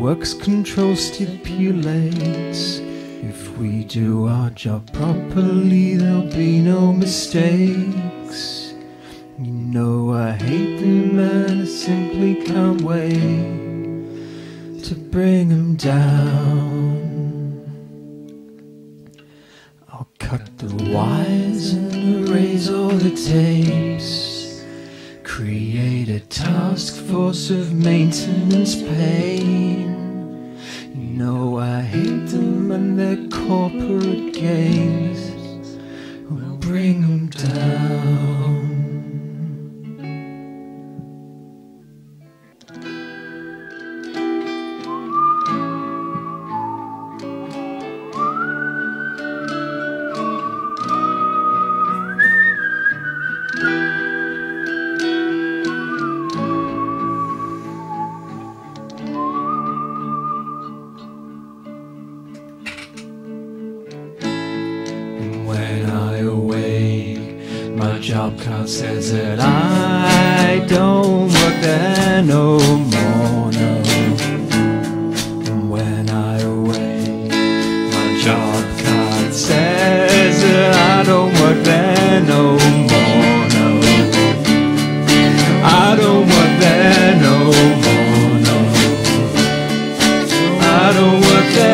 Works control stipulates if we do our job properly, there'll be no mistakes. You know I hate them and I simply can't wait to bring them down. I'll cut the wires and erase all the tapes. Create a task force of maintenance pain. You know I hate them and their corporate games. We'll bring them down. Job card says that I don't work there no more. No. And when I awake, my job card says that I don't work there no more. No. I don't work there no more. No. I don't work there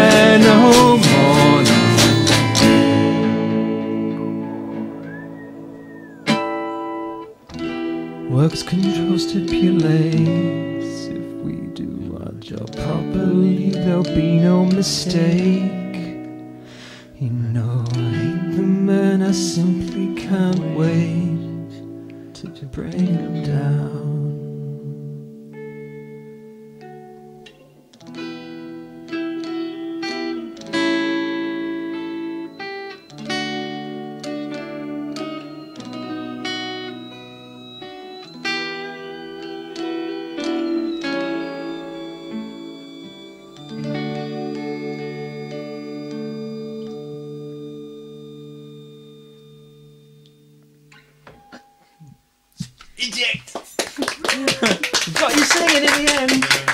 Works control stipulates if we do our job properly, there'll be no mistake. You know I hate the and I simply can't wait to, bring them down. Eject! Got you singing in the end.